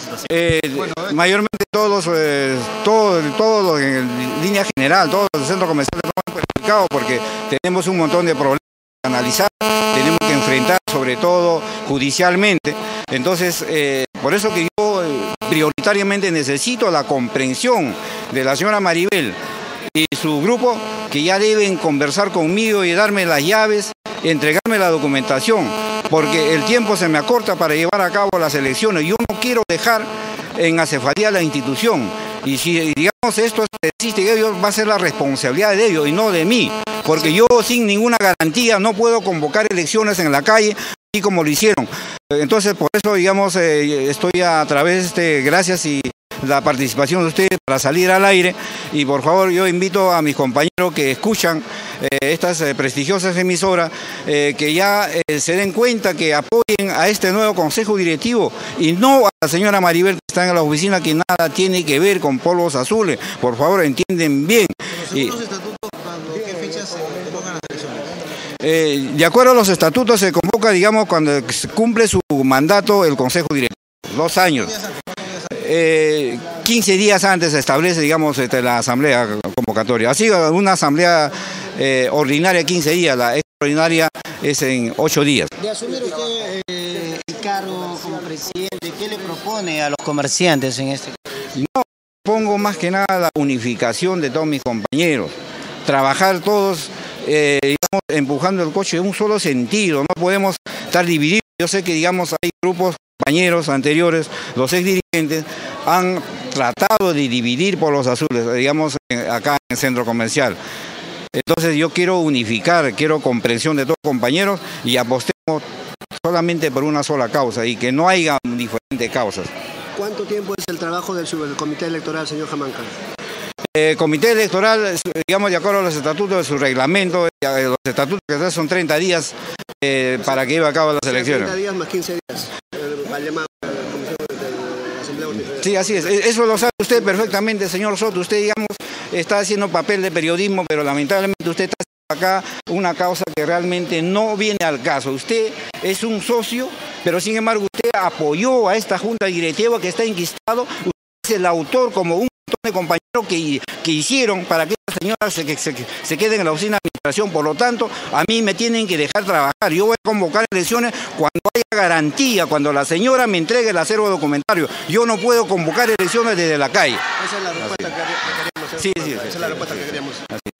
situación? Eh, mayormente todos, eh, todo, todo en línea general, todos los centros comerciales no han perjudicado porque tenemos un montón de problemas que analizar, tenemos que enfrentar sobre todo judicialmente. Entonces, eh, por eso que yo prioritariamente necesito la comprensión de la señora Maribel y su grupo que ya deben conversar conmigo y darme las llaves, entregarme la documentación, porque el tiempo se me acorta para llevar a cabo las elecciones. Yo no quiero dejar en acefalía la institución. Y si digamos esto existe, ellos va a ser la responsabilidad de ellos y no de mí, porque yo sin ninguna garantía no puedo convocar elecciones en la calle, así como lo hicieron. Entonces, por eso, digamos, eh, estoy a través de, gracias y la participación de ustedes para salir al aire y por favor yo invito a mis compañeros que escuchan eh, estas eh, prestigiosas emisoras eh, que ya se den cuenta que apoyen a este nuevo consejo directivo y no a la señora Maribel que está en la oficina que nada tiene que ver con polvos azules. Por favor, entienden bien. ¿Qué fechas se convocan las elecciones? Eh, de acuerdo a los estatutos se convoca, digamos, cuando cumple su mandato el Consejo Directivo, dos años. Eh, 15 días antes se establece, digamos, este, la asamblea convocatoria. Así, una asamblea eh, ordinaria 15 días, la extraordinaria es en 8 días. De asumir usted eh, el cargo como presidente, ¿qué le propone a los comerciantes en este No pongo más que nada la unificación de todos mis compañeros, trabajar todos, eh, digamos, empujando el coche en un solo sentido, no podemos estar divididos. Yo sé que, digamos, hay grupos, compañeros anteriores, los ex dirigentes, han tratado de dividir por los azules, digamos, acá en el centro comercial. Entonces yo quiero unificar, quiero comprensión de todos los compañeros y apostemos solamente por una sola causa y que no haya diferentes causas. ¿Cuánto tiempo es el trabajo del, comité electoral, señor Jamanca? El comité electoral, digamos, de acuerdo a los estatutos de su reglamento, eh, los estatutos que son 30 días eh, para que lleve a cabo las 30 elecciones. días más 15 días. Al la comisión Asamblea. Sí, así es. E- Eso lo sabe usted perfectamente, señor Soto. Usted, digamos, está haciendo papel de periodismo, pero lamentablemente usted está haciendo acá una causa que realmente no viene al caso. Usted es un socio, pero sin embargo usted apoyó a esta junta directiva que está enquistado. Usted es el autor como un de compañeros que, que hicieron para que esta señora se, se, se quede en la oficina de administración. Por lo tanto, a mí me tienen que dejar trabajar. Yo voy a convocar elecciones cuando haya garantía, cuando la señora me entregue el acervo documentario. Yo no puedo convocar elecciones desde la calle. Esa es la respuesta que que queríamos. Sí, sí, sí. Esa es la respuesta que queríamos. Así.